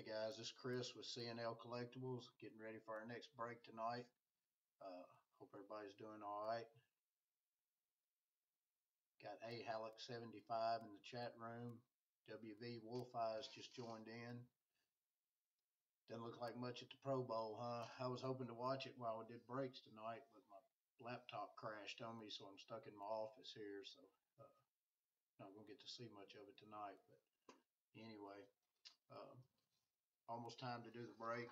Hey guys, this is Chris with CNL Collectibles, getting ready for our next break tonight. Uh, hope everybody's doing all right. Got A Halleck 75 in the chat room. WV Wolf Eyes just joined in. Doesn't look like much at the Pro Bowl, huh? I was hoping to watch it while we did breaks tonight, but my laptop crashed on me, so I'm stuck in my office here, so uh, not gonna get to see much of it tonight. But anyway, uh, almost time to do the break.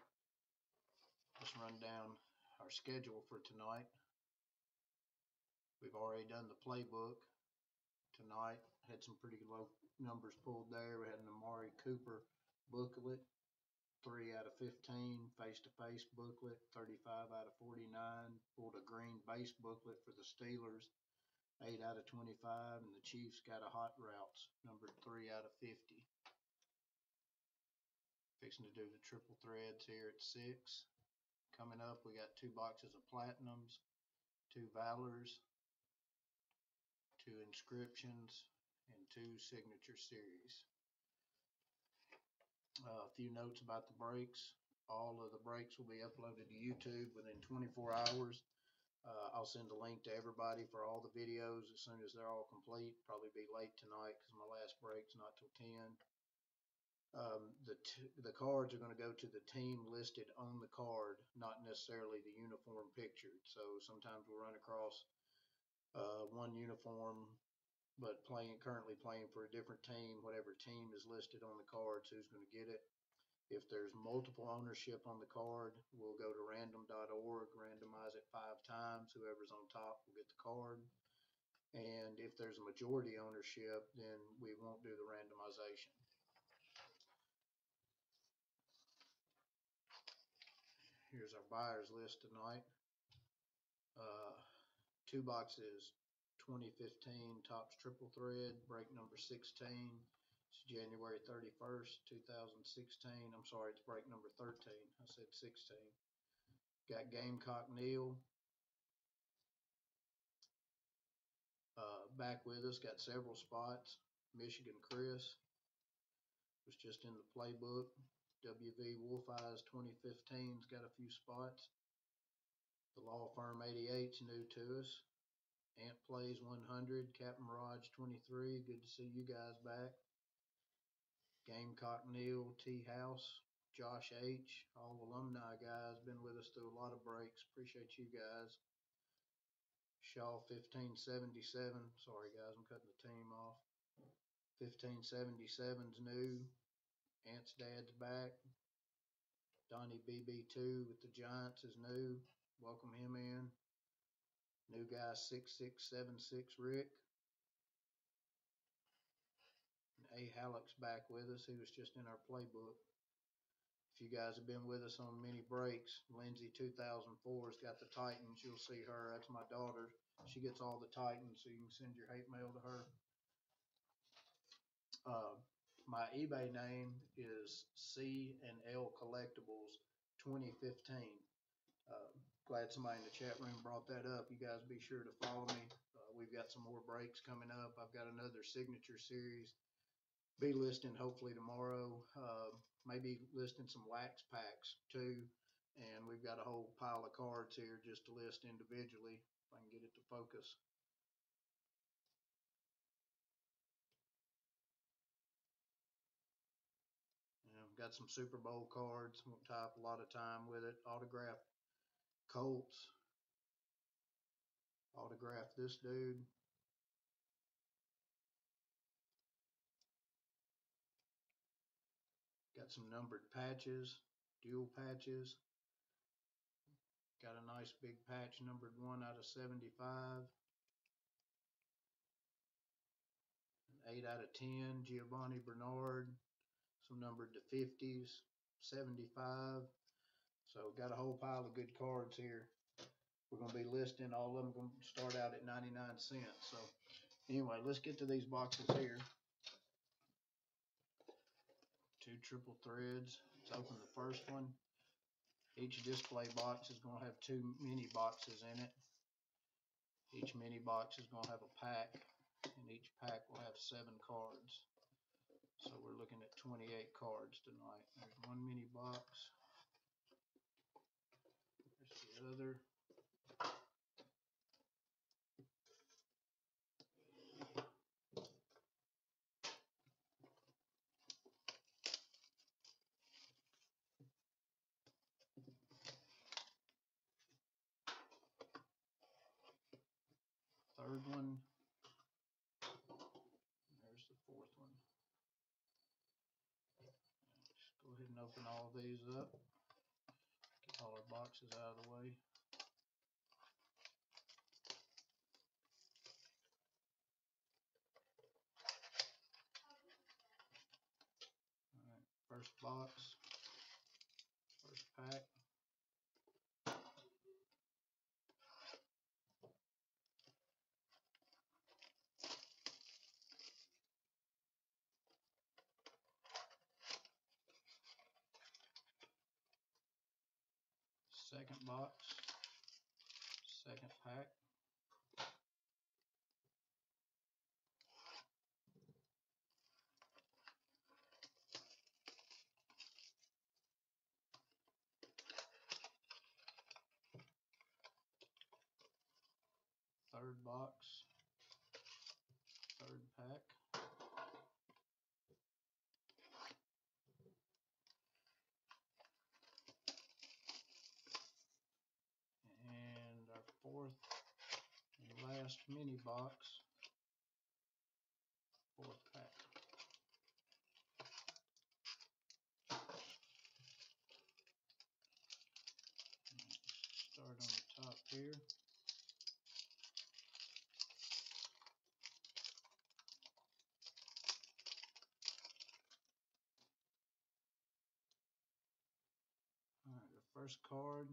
Let's run down our schedule for tonight. We've already done the playbook tonight. Had some pretty low numbers pulled there. We had an Amari Cooper booklet, three out of 15, face to face booklet, 35 out of 49. Pulled a green base booklet for the Steelers, eight out of 25. And the Chiefs got a hot routes, numbered three out of 50. Fixing to do the triple threads here at six. Coming up, we got two boxes of platinums, two valors, two inscriptions, and two signature series. Uh, a few notes about the breaks. All of the breaks will be uploaded to YouTube within 24 hours. Uh, I'll send a link to everybody for all the videos as soon as they're all complete. Probably be late tonight because my last break's not till 10 um, the the cards are going to go to the team listed on the card, not necessarily the uniform pictured. So sometimes we'll run across uh, one uniform, but playing currently playing for a different team. Whatever team is listed on the cards, who's going to get it? If there's multiple ownership on the card, we'll go to random.org, randomize it five times. Whoever's on top will get the card. And if there's a majority ownership, then we won't do the randomization. Here's our buyers list tonight. Uh, two boxes 2015 Topps Triple Thread, break number 16. It's January 31st, 2016. I'm sorry, it's break number 13. I said 16. Got Gamecock Neil. Uh, back with us, got several spots. Michigan Chris was just in the playbook. WV Wolf Eyes 2015's got a few spots. The Law Firm 88's new to us. Ant Plays 100, Captain Mirage 23. Good to see you guys back. Gamecock Neil, T House, Josh H, all alumni guys, been with us through a lot of breaks. Appreciate you guys. Shaw 1577. Sorry guys, I'm cutting the team off. 1577's new. Ant's dad's back. Donnie BB2 with the Giants is new. Welcome him in. New guy 6676 Rick. And A. Halleck's back with us. He was just in our playbook. If you guys have been with us on many breaks, Lindsay 2004 has got the Titans. You'll see her. That's my daughter. She gets all the Titans, so you can send your hate mail to her. Uh, my eBay name is C and L Collectibles 2015. Uh, glad somebody in the chat room brought that up. You guys be sure to follow me. Uh, we've got some more breaks coming up. I've got another signature series. Be listing hopefully tomorrow. Uh, maybe listing some wax packs too. And we've got a whole pile of cards here just to list individually. If I can get it to focus. Got some Super Bowl cards. Up a lot of time with it. Autograph Colts. Autograph this dude. Got some numbered patches, dual patches. Got a nice big patch numbered one out of 75. An 8 out of 10, Giovani Bernard some numbered to 50s, 75. So got a whole pile of good cards here. We're going to be listing all of them. Going to start out at 99 cents. So anyway, let's get to these boxes here. Two triple threads. Let's open the first one. Each display box is going to have two mini boxes in it. Each mini box is going to have a pack, and each pack will have seven cards. So we're looking at twenty-eight cards tonight. There's one mini box. There's the other. Third one. There's the fourth one. Just go ahead and open all these up. Get all our boxes out of the way. Alright, first box. First pack. Second box. Second pack. Third box. Third pack. And our fourth and last mini box. Fourth pack. Start on the top here. Alright, the first card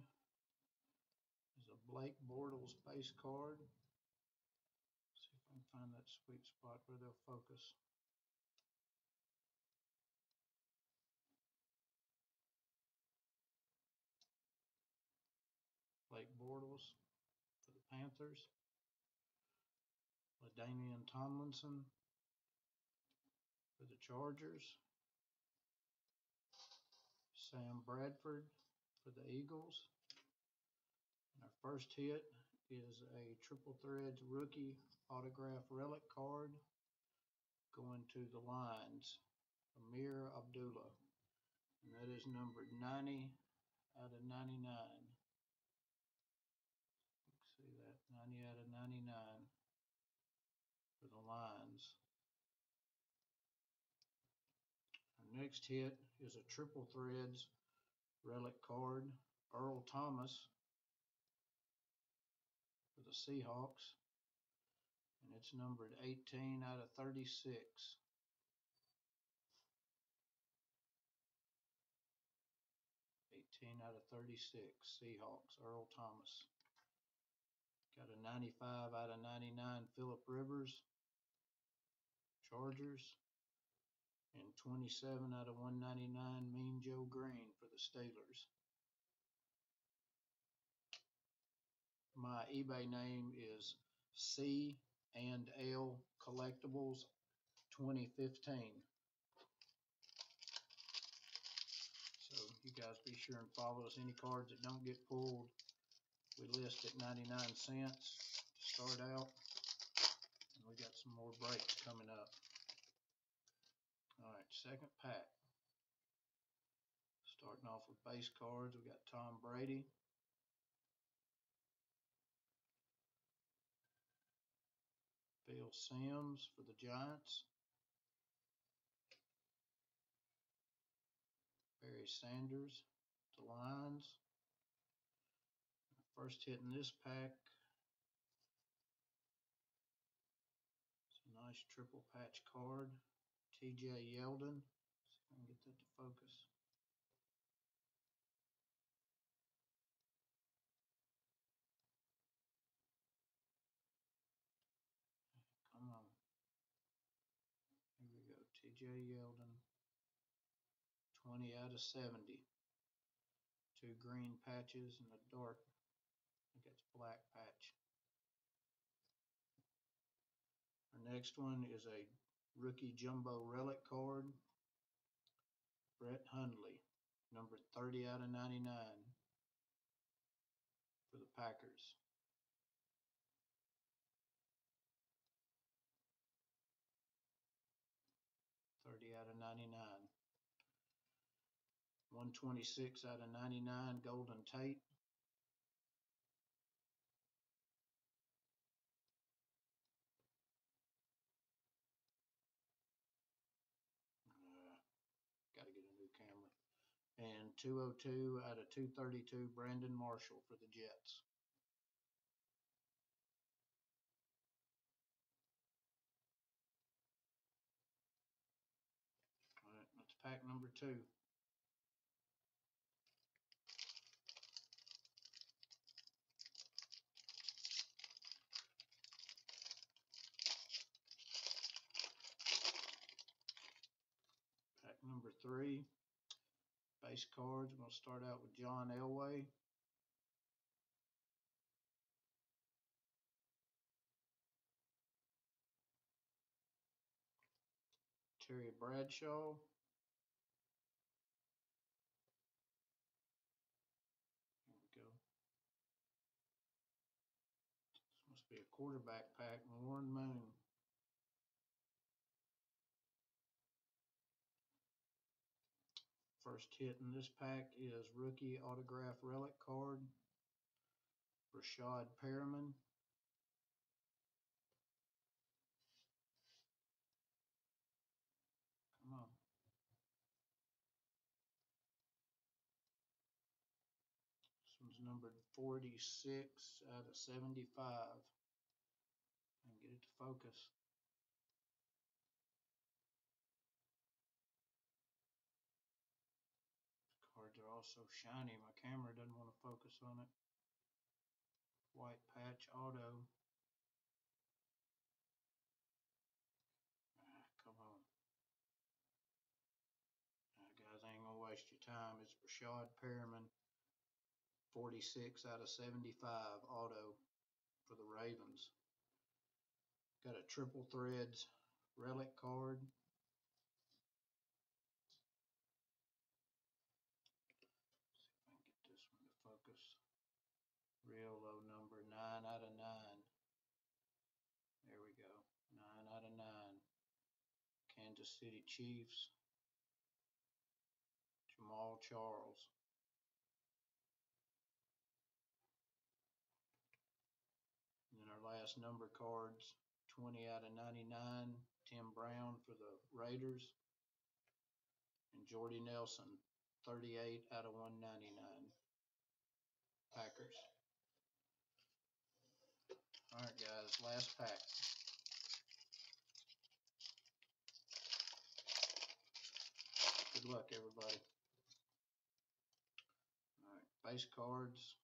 is a Blake Bortles base card. See if I can find that sweet spot where they'll focus. Blake Bortles for the Panthers. LaDainian Tomlinson for the Chargers. Sam Bradford for the Eagles. And our first hit is a Triple Threads rookie autograph relic card going to the Lions, Ameer Abdullah. And that is numbered 90 out of 99. See that? 90 out of 99 for the Lions. Our next hit is a Triple Threads relic card, Earl Thomas Seahawks. And it's numbered 18 out of 36. Eighteen out of thirty-six Seahawks, Earl Thomas. Got a ninety-five out of ninety-nine Philip Rivers, Chargers. And twenty-seven out of one ninety-nine Mean Joe Greene for the Steelers. My eBay name is C and L Collectibles twenty fifteen. So you guys be sure and follow us. Any cards that don't get pulled, we list at ninety-nine cents to start out. And we got some more breaks coming up. Alright, second pack. Starting off with base cards, we got Tom Brady. Phil Simms for the Giants. Barry Sanders, the Lions. First hit in this pack. It's a nice triple patch card. TJ Yeldon. See if I can get that to focus. Come on. Here we TJ Yeldon. 20 out of 70. Two green patches and a dark, I think it's black patch. Our next one is a rookie jumbo relic card. Brett Hundley, number thirty out of ninety-nine for the Packers. 99, 126 out of 99, Golden Tate. Uh, Got to get a new camera. And 202 out of 232, Brandon Marshall for the Jets. Pack number two. Pack number three, base cards, we're gonna start out with John Elway. Terry Bradshaw. quarterback pack, Warren Moon. First hit in this pack is rookie autograph relic card, Rashad Perriman. Come on. This one's numbered 46 out of 75 focus. Cards are also shiny. My camera doesn't want to focus on it. White patch auto. Ah, come on. Uh, guys, I ain't gonna waste your time. It's Rashad Perriman, forty-six out of seventy-five auto for the Ravens. Got a triple threads relic card. Get this one to focus. Real low number, nine out of nine. There we go, nine out of nine. Kansas City Chiefs. Jamaal Charles. And then our last number cards, twenty out of ninety-nine, Tim Brown for the Raiders. And Jordy Nelson, thirty-eight out of one ninety-nine. Packers. Alright, guys, last pack. Good luck, everybody. Alright, base cards,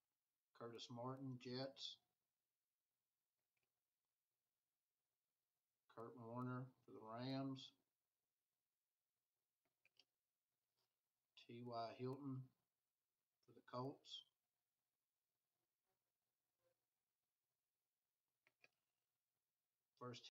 Curtis Martin, Jets. Warner for the Rams. T.Y. Hilton for the Colts.